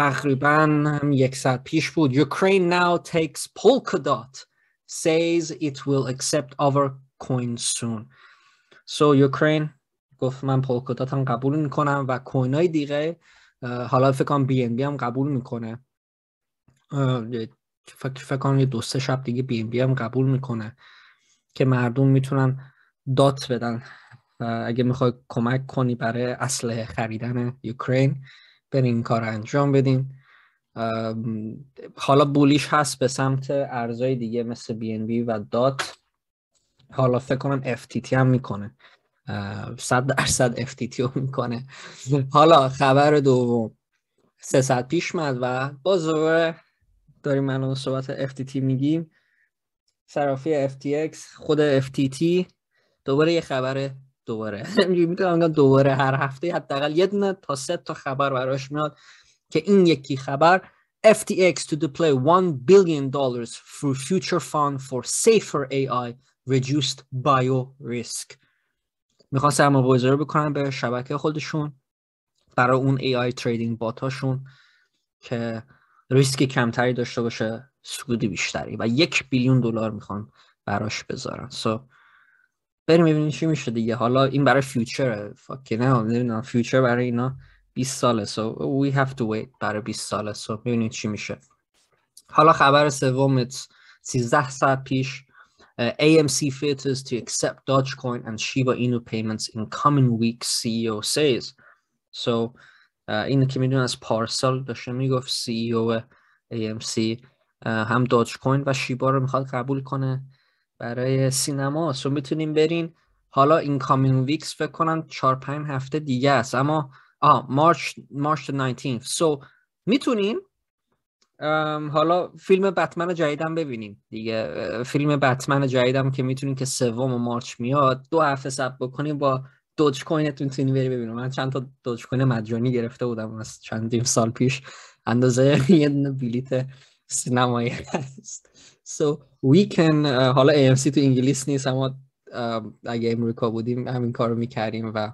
تقریبا یک ساعت پیش بود. Ukraine now takes Polkadot says it will accept other coins soon. So Ukraine گفت من پولکادات هم قبول می‌کنم و کوین های دیگه حالا فکر کنم بی بی هم قبول می‌کنه. فکر کنم یه دو سه شب دیگه بی بی هم قبول می‌کنه که مردم می‌تونن دات بدن. اگه می‌خوای کمک کنی برای اسلحه خریدن یوکرین برین این کار انجام بدین. حالا بولیش هست به سمت ارزهای دیگه مثل بی بی و دات. حالا فکر کنم FTT هم می‌کنه. صد درصد FTT رو می‌کنه. حالا خبر دوم. سه ساعت پیش مد و باز دوباره داریم من صحبت FTT میگیم. صرافی FTX خود FTT دوباره یه خبر دوباره. می‌تونم دوباره هر هفته حداقل یه دونه تا سه تا خبر براش میاد که این یکی خبر FTX to deploy 1 billion dollars through future fund for safer AI reduced bio risk می‌خوان سرمایه گذاری بکنن به شبکه خودشون برای اون AI trading بات هاشون که ریسک کمتری داشته باشه سودی بیشتری و یک بیلیون دلار می‌خوان براش بذارن. So, بریم ببینیم چی میشه دیگه. حالا این برای future فاکی نه نمی‌دونم. future برای اینا 20 ساله. So we have to برای 20 ساله. So ببینیم چی میشه. حالا خبر سوم 13 ساعت پیش AMC Theatres to accept Dogecoin and Shiba Inu payments in coming weeks CEO says. So این که میدونین از پارسال داشته می‌گفت CEO AMC هم Dogecoin و Shiba رو می‌خواد قبول کنه. برای سینما. so می‌تونیم برین. حالا این coming weeks فکر کنم 4 5 هفته دیگه است. اما آه March March 19 so می‌تونین حالا فیلم بتمن جدیدم ببینیم دیگه. فیلم بتمن جدیدم که می‌تونیم که سوم March میاد. دو هفته صبر بکنیم با Dogecoin تون می‌تونی بری ببینیم من چند تا Dogecoin مجانی گرفته بودم از چندیم سال پیش. اندازه یه بلیت سینمایی هست we can حالا AMC تو انگلیس نیست اما اگه امریکا بودیم همین کارو می‌کردیم و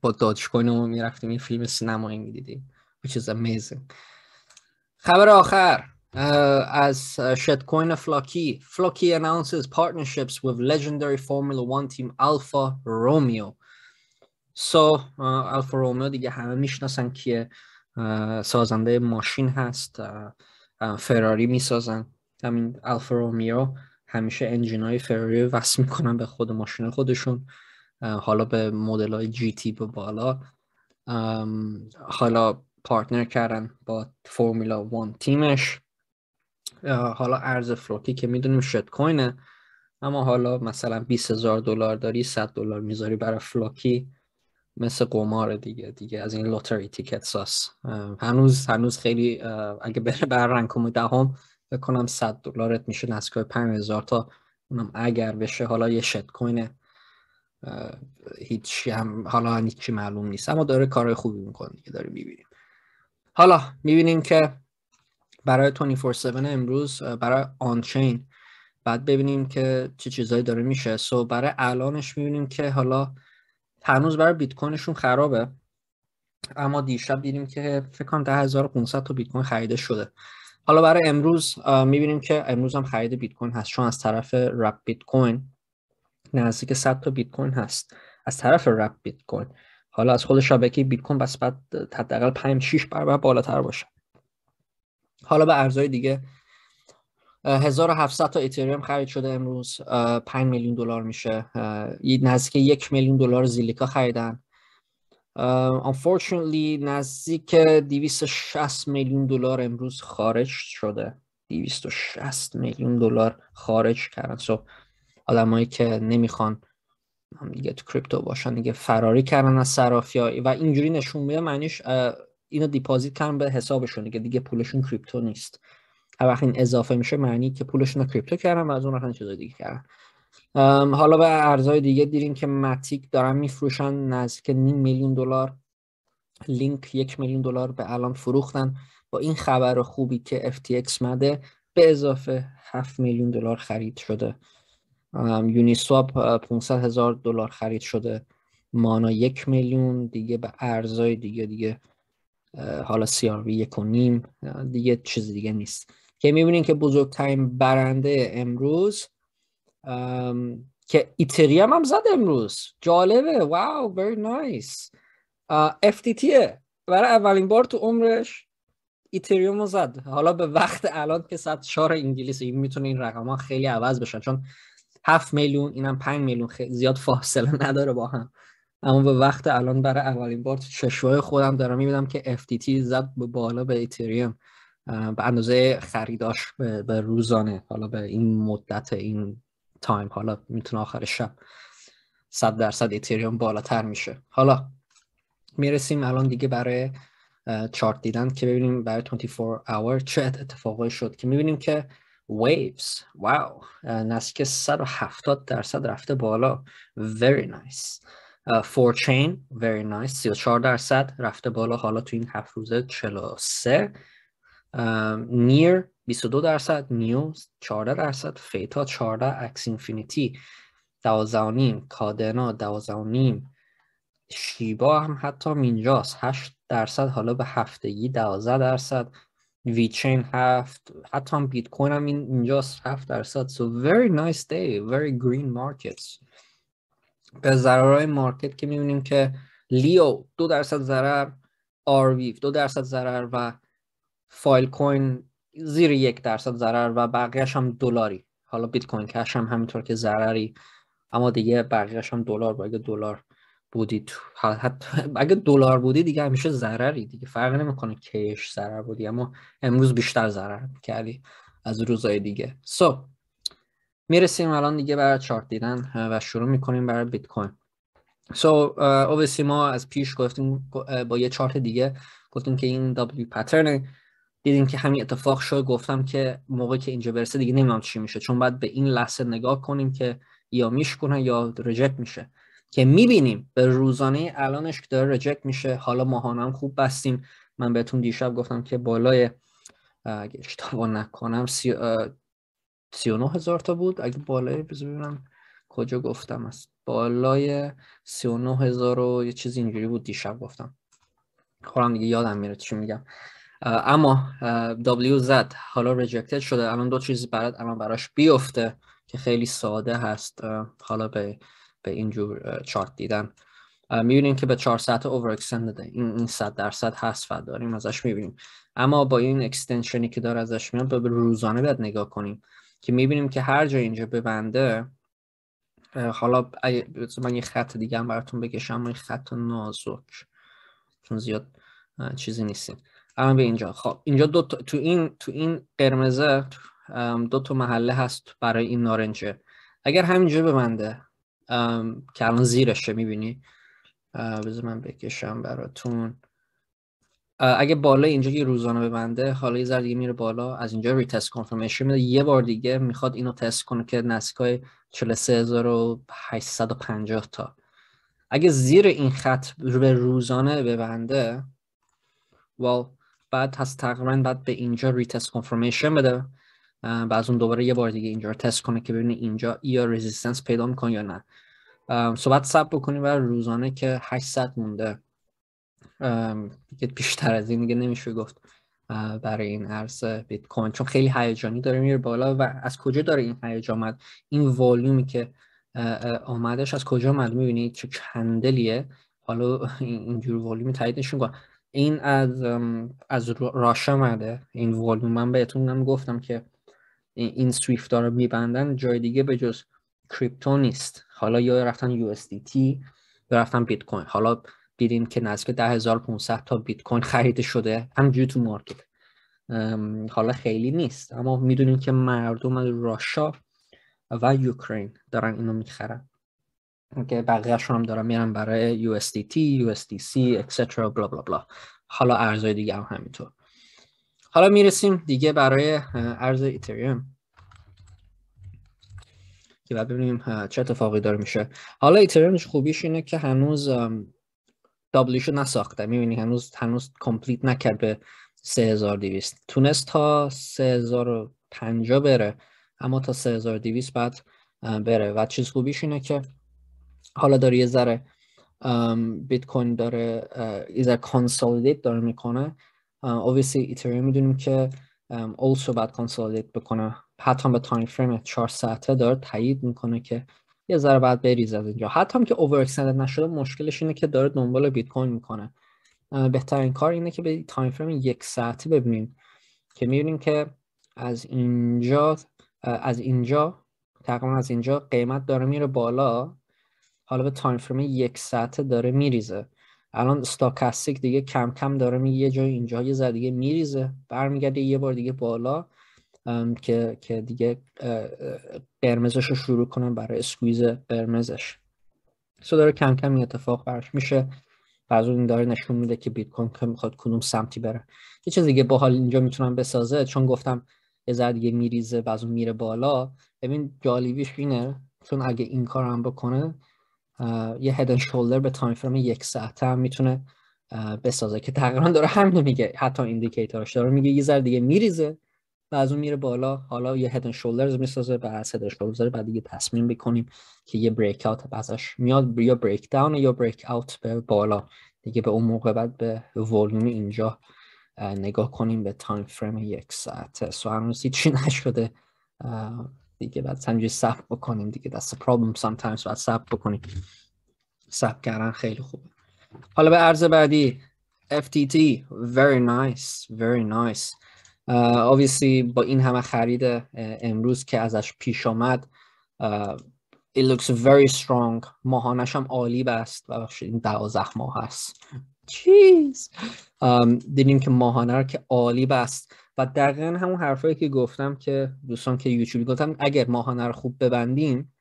با داج کوینمون می‌رفتیم این فیلم سینمایی می‌دیدیم which is amazing. خبر آخر از شد کوین فلاکی. فلاکی announces partnerships with legendary Formula One team Alfa Romeo. So Alfa Romeo دیگه همه می‌شناسن که سازنده ماشین هست فراری می‌سازن. همین الفا رومیو همیشه انجین های فراری وصل می‌کنن به خود ماشین خودشون. حالا به مدل های جی تی به بالا. حالا پارتنر کردن با فرمولا وان تیمش. حالا ارز فلوتی که می‌دونیم شد کوینه. اما حالا مثلا 20 هزار دلار داری 100 دلار می‌ذاری برای فلاکی مثل قمار دیگه دیگه از این لوتری تیکت ساس هنوز هنوز خیلی اگه بره بر رنکوم دهم بکنم 100 دلارت میشه نزدیک 5000 تا اونم اگر بشه حالا یه شت کوین هیچ هم حالا هیچی معلوم نیست. اما داره کارهای خوبی می‌کنه دیگه داره می‌بینیم. حالا می‌بینیم که برای 24/7 امروز برای آنچین بعد ببینیم که چه چیزایی داره میشه. سو برای الانش می‌بینیم که حالا هنوز برای بیت کوینشون خرابه. اما دیشب دیدیم که فکر کنم 10500 تا بیت کوین خریده شده. حالا برای امروز می‌بینیم که امروز هم خرید بیت کوین هست چون از طرف رپ بیت کوین نزدیک 100 تا بیت کوین هست. از طرف رپ بیت کوین. حالا از خود شبکه بیت کوین بس بعد حداقل 5 6 برابر بالاتر باشه. حالا به ارزهای دیگه 1700 تا اتریوم خرید شده امروز. 5 میلیون دلار میشه. نزدیک یک میلیون دلار زیلیکا خریدن. unfortunately نزدیک 260 میلیون دلار امروز خارج شده. 260 میلیون دلار خارج کردن. سو so, آدمایی که نمی‌خوان هم دیگه تو کریپتو باشن دیگه فراری کردن از صرافی و اینجوری نشون میده معنیش اینو دیپازیت کردن به حسابشون دیگه. دیگه پولشون کریپتو نیست. هر این اضافه میشه معنی که پولشون رو کریپتو کردن و از اون رفتن چیزای دیگه کردن. حالا به ارزهای دیگه دیدیم که ماتیک دارن میفروشن نزدیک نیم میلیون دلار. لینک یک میلیون دلار به الان فروختن. با این خبر خوبی که FTX مده به اضافه 7 میلیون دلار خرید شده. یونی سواب 500 هزار دلار خرید شده. مانا یک میلیون دیگه به ارزهای دیگه دیگه حالا CRV یک و نیم دیگه چیز دیگه نیست. که می‌بینین که بزرگترین برنده امروز که ایتریوم هم زد امروز. جالبه. واو very nice. FTT برای اولین بار تو عمرش ایتریوم رو زد. حالا به وقت الان که صد چهار انگلیسی می‌تونه این رقم ها خیلی عوض بشن چون هفت میلیون اینم پنج میلیون خیلی زیاد فاصله نداره با هم. اما به وقت الان برای اولین بار تو چشم‌های خودم دارم می‌بینم که FTT زد به بالا به Ethereum. به اندازه خریداش به, به روزانه حالا به این مدت این تایم حالا می‌تونه آخر شب صد درصد Ethereum بالاتر میشه. حالا می‌رسیم الان دیگه برای چارت دیدن که ببینیم برای 24 hour چه اتفاقایی شد که می‌بینیم که waves wow نزدیک 170 درصد رفته بالا. Very nice. THORChain very nice 34 درصد رفته بالا. حالا تو این هفت روزه 43 NEAR 22 درصد NEO 14 درصد Theta 14 Axie Infinity 12 نیم Kadena 12 نیم Shiba هم حتی همینجاست 8 درصد حالا به هفتگی 12 درصد ویچین هفت حتی هم بیت کوین هم اینجاست 7 درصد. So very nice day very green markets. به ضررهای market که می‌بینیم که لیو دو درصد ضرر آرویو دو درصد ضرر و فایل کوین زیر یک درصد ضرر و بقیهش هم دلاری. حالا بیت کوین کش هم همینطور که ضرری اما دیگه بقیهش هم دلار. اگه دلار بودی حتی اگه دلار بودی دیگه همیشه ضرری دیگه. فرق نمی‌کنه کیش ضرر بودی اما امروز بیشتر ضرر کردی از روزهای دیگه. سو so, می‌رسیم الان دیگه برای چارت دیدن و شروع می‌کنیم برای بیت کوین. سو so, ما از پیش گفتیم با یه چارت دیگه گفتیم که این W پترن دیدیم که همین اتفاق شد گفتم که موقعی که اینجا برسه دیگه نمی‌دونم چی میشه. چون باید به این لحظه نگاه کنیم که یا میشکنه یا رجکت میشه. که می‌بینیم به روزانه الانش که داره رجکت میشه. حالا ماهانه هم خوب بستیم. من بهتون دیشب گفتم که بالای اگه اشتباه نکنم سی, سی و هزار تا بود. اگه بالای ببینم کجا گفتم است. بالای سی و نه هزار و یه چیز اینجوری بود دیشب گفتم. خورم دیگه یادم میره چی میگم. اما زد حالا ریجکتد شده. الان دو چیز برات الان براش بیفته که خیلی ساده هست. حالا به به اینجور چارت دیدن. می‌بینیم که به 4 ساعت اوور اکستند این این 100 درصد هست و داریم ازش می‌بینیم. اما با این اکستنشنی که داره ازش میاد به روزانه باید نگاه کنیم که می‌بینیم که هر جا اینجا ببنده حالا من یه خط دیگه هم براتون بکشم. این خط نازک. چون زیاد چیزی نیستیم. الان به اینجا. خب اینجا دو تو این تو این قرمزه دو تا محله هست برای این نارنجه. اگر همینجا ببنده که الان زیرشه می‌بینی؟ بذار من بکشم براتون. اگه بالا اینجا یه روزانه ببنده حالا یه ذره میره بالا از اینجا retest confirmation میده. یه بار دیگه می‌خواد اینو تست کنه که نسکای 43850 تا. اگه زیر این خط به روزانه ببنده well, بعد هست تقریبا بعد به اینجا retest confirmation بده بعد اون دوباره یه بار دیگه اینجا رو تست کنه که ببینه اینجا یا رزिस्टنس پیدا می‌کنه یا نه. صحبت سب بکنیم برای روزانه که 800 مونده. بیشتر از این دیگه نمیشه گفت برای این ارز بیت کوین چون خیلی هیجانی داره میره بالا و از کجا داره این هیجان آمد این والیومی که آمدش از کجا آمد می‌بینید چه کندلیه. حالا اینجور والیومی تایید نشون این از از راشا آمده این والیوم من بهتون هم گفتم که این سویفت ها رو میبندن جای دیگه به جز کریپتو نیست. حالا یا رفتن USDT یا رفتن بیت کوین. حالا دیدیم که نزدیک 10500 تا بیت کوین خریده شده. همجوری تو مارکت. حالا خیلی نیست. اما می‌دونیم که مردم راشا و یوکرین دارن اینو می‌خرن. که بقیهشون هم دارن میرن برای USDT, USDC, etc. بلا بلا بلا حالا ارزهای دیگه هم همینطور. حالا می‌رسیم دیگه برای ارز ایتریوم که بعد ببینیم چه اتفاقی داره میشه حالا ایتریوم خوبیش اینه که هنوز W شو نساخته. می‌بینی هنوز هنوز complete نکرد به 3200 تونست تا 3050 بره اما تا 3200 بعد بره. و چیز خوبیش اینه که حالا داره یه ذره بیت کوین داره ایزر consolidate داره می‌کنه. obviously ایتریوم می‌دونیم که also باید consolidate بکنه. حتی به time frame 4 ساعته داره تایید می‌کنه که یه ذره بعد بریز از اینجا. حتی هم که over نشده مشکلش اینه که داره دنبال بیت کوین می‌کنه. بهترین کار اینه که به time frame یک ساعته ببینیم که می‌بینیم که از اینجا از اینجا تقریبا از اینجا قیمت داره میره بالا. حالا به time frame یک ساعته داره میریزه. الان stochastic دیگه کم کم داره می یه جای اینجا یه ذره دیگه میریزه. برمیگرده یه بار دیگه بالا که که دیگه قرمزش رو شروع کنم برای squeeze قرمزش. so داره کم کم این اتفاق برش میشه. بعض این داره نشون میده که بیت کوین که می‌خواد کدوم سمتی بره. یه چیز دیگه باحال اینجا می‌تونم بسازه چون گفتم یه ذره دیگه میریزه بعضو میره بالا. ببین جالبیش اینه چون اگه این کار هم بکنه یه head and shoulder به time frame یک ساعته هم می‌تونه بسازه که تقریبا داره همین میگه حتی indicator ش داره میگه یه ذره دیگه میریزه و از اون میره بالا. حالا یه head and shoulders می‌سازه و از head and shoulder بعد دیگه تصمیم بکنیم که یه breakout ازش میاد یا breakdown یا breakout به بالا. دیگه به اون موقع بعد به ولوم اینجا نگاه کنیم به time frame یک ساعت so هنوز چی نشده. دیگه. بعد سنجی صبر بکنیم دیگه. that's problem sometimes. باید صبر بکنیم. صبر کردن خیلی خوبه. حالا به ارز بعدی. FTT very nice. Very nice. Uh, obviously با این همه خرید امروز که ازش پیش آمد uh, it looks very strong. ماهانش هم عالی بست. و این دوازده ماه هست. چیز um, دیدیم که ماهانه رو که عالی بست. و دقیقا همون حرفایی که گفتم که دوستان که یوتیوبی گفتم اگر ماهانه رو خوب ببندیم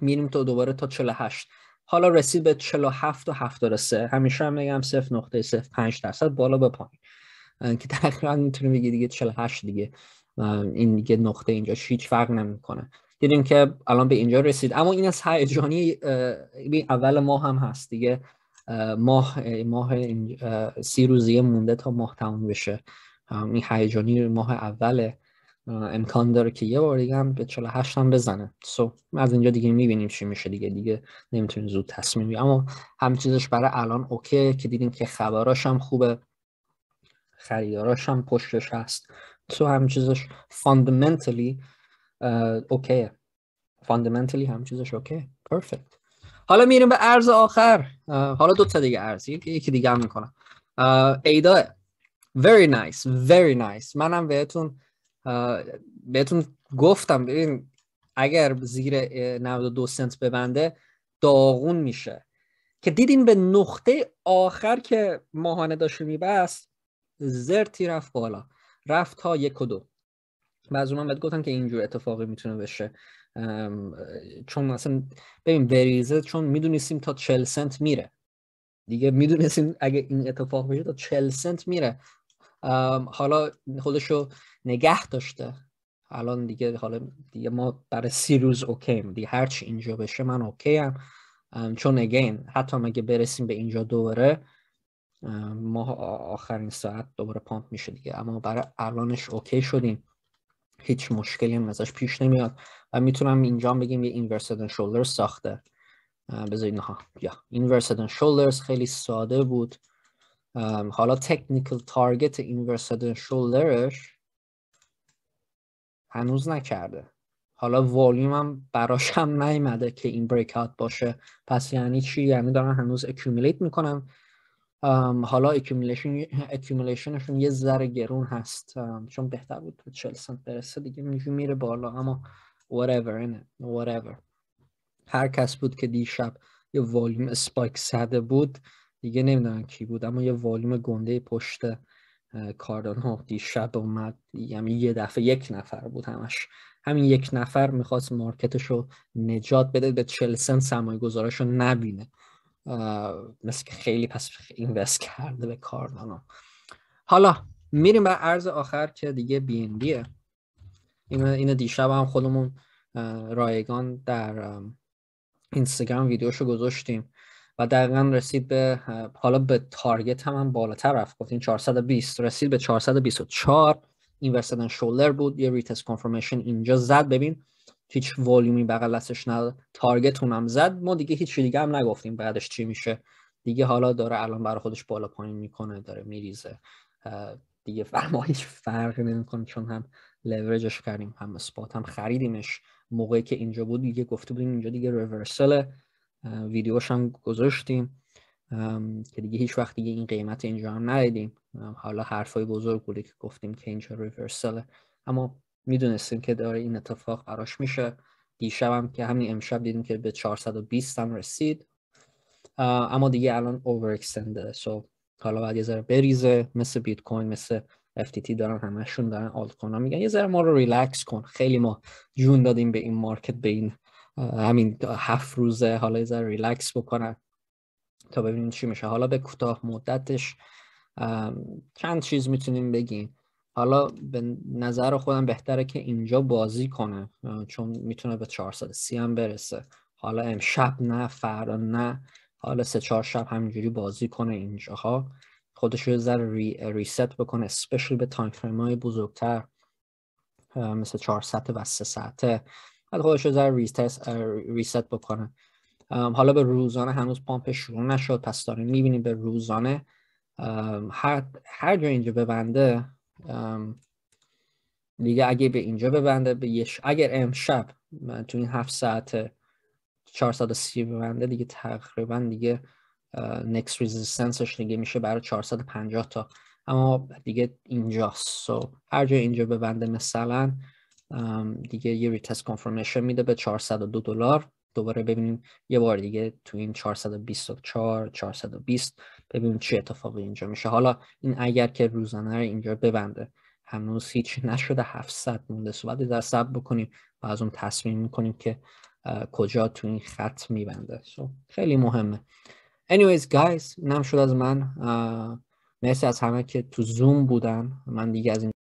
میریم تا دوباره تا 48 حالا رسید به 47 و 73 همیشه هم میگم 0 نقطه 0 5 درصد بالا به پایین. که تقریبا می‌تونیم بگی دیگه 48 دیگه. این دیگه نقطه اینجا هیچ فرق نمی‌کنه. دیدیم که الان به اینجا رسید. اما این از هیجانی اول ماه هم هست دیگه. ماه ماه سی روزیه مونده تا ماه تموم بشه. این هیجانی ماه اول امکان داره که یه بار دیگه هم به 48 هم بزنه. سو از اینجا دیگه می‌بینیم چی میشه دیگه. دیگه نمی‌تونیم زود تصمیم بگیریم. اما همه چیزش برای الان اوکی که دیدیم که خبراش هم خوبه خریداراش هم پشتش هست. so همه چیزش fundamentally OK. fundamentally همه چیزش OK. perfect حالا میریم به ارز آخر. حالا دو تا دیگه ارز. یکی دیگه هم می‌کنم. ADA very nice very nice. منم بهتون بهتون گفتم ببین اگر زیر 92 سنت ببنده داغون میشه. که دیدیم به نقطه آخر که ماهانه داشت میبست زرتی رفت بالا. رفت تا یک و دو. بعضی من بهت گفتم که اینجور اتفاقی می‌تونه بشه. چون مثلا ببین بریزه چون می‌دونستیم تا 40 سنت میره. دیگه می‌دونستیم اگه این اتفاق بشه تا 40 سنت میره. حالا خودشو نگه داشته. الان دیگه حالا دیگه ما برای سی روز اوکیم. دیگه هرچی اینجا بشه من اوکی هم چون again حتی اگه برسیم به اینجا دوباره ما آخرین ساعت دوباره pump میشه دیگه. اما برای الانش OK شدیم. هیچ مشکلی هم ازش پیش نمیاد. و می‌تونم اینجا بگیم یه inverse head and shoulder ساخته. بذارید ها یا inverse head and shoulders خیلی ساده بود. حالا technical target inverse head and shoulder ش هنوز نکرده. حالا والیوم هم براش هم نیمده که این break باشه. پس یعنی چی؟ یعنی دارن هنوز accumulate می‌کنن. حالا accumulation شون یه ذره گرون هست. چون بهتر بود به 40 سنت برسه دیگه. میره بالا اما whatever whatever. هر کس بود که دیشب یه volume spike زده بود دیگه نمی‌دونم کی بود اما یه والیوم گنده پشت ها دیشب اومد یعنی یه دفعه یک نفر بود همش. همین یک نفر می‌خواست مارکتش رو نجات بده به 40 سنت سرمایه گذارش رو نبینه مثل که خیلی پس اینوست کرده به کاردانو حالا میریم به ارز آخر که دیگه بی این بیه. این دیشب هم خودمون رایگان در اینستاگرام ویدیوشو گذاشتیم. دقیقا رسید به حالا به target هم, هم بالاتر رفت. گفتیم 420 رسید به 424 inverse head and shoulder بود. یه retest confirmation اینجا زد. ببین هیچ والیومی بغل دستش نداد target اونم زد. ما دیگه هیچ دیگه هم نگفتیم بعدش چی میشه. دیگه حالا داره الان برای خودش بالا پایین می‌کنه داره میریزه. دیگه ما هیچ فرقی نمی‌کنه چون هم لورجش کردیم هم spot هم خریدیمش. موقعی که اینجا بود دیگه گفته بودیم اینجا دیگه reversal ویدیوش هم گذاشتیم. که دیگه هیچ وقت دیگه این قیمت اینجا هم ندیدیم. حالا حرفای بزرگ بوده که گفتیم که اینجا reversal اما می‌دونستیم که داره این اتفاق براش میشه. دیشب هم که همین امشب دیدیم که به 420 هم رسید. اما دیگه الان overextend ه so حالا باید یه ذره بریزه. مثل بیت کوین مثل FTT دارن همشون دارن آلت کوین میگن. یه ذره ما رو ریلکس کن. خیلی ما جون دادیم به این market به این همین هفت روزه حالا یه ذره ریلکس بکنن تا ببینیم چی میشه. حالا به کوتاه مدتش چند چیز می‌تونیم بگیم. حالا به نظر خودم بهتره که اینجا بازی کنه چون می‌تونه به 430 هم برسه. حالا امشب نه فردا نه حالا سه چهار شب همینجوری بازی کنه اینجاها خودش رو ذره ری، reset بکنه especially به time frame های بزرگتر مثل 400 و 3 ساعته بعد خودش رو ذره reset بکنه. حالا به روزانه هنوز pump شروع نشد. پس داریم می‌بینیم به روزانه هر, هر جا اینجا ببنده دیگه اگه به اینجا ببنده به اگر امشب تو این هفت ساعت 430 ببنده دیگه تقریبا دیگه next resistance ش دیگه میشه برای 450 تا. اما دیگه اینجاست. سو هر جای اینجا ببنده مثلا دیگه یه ریتست کانفرمیشن میده به 402 دلار. دوباره ببینیم یه بار دیگه تو این 424 420 ببینیم چه اتفاقی اینجا میشه. حالا این اگر که روزانه رو اینجا ببنده هنوز هیچ نشده 700 مونده. صحبت در سب بکنیم و از اون تصمیم می‌کنیم که کجا تو این خط میبنده. So, خیلی مهمه. Anyways guys اینم شد از من. مرسی از همه که تو زوم بودن. من دیگه از این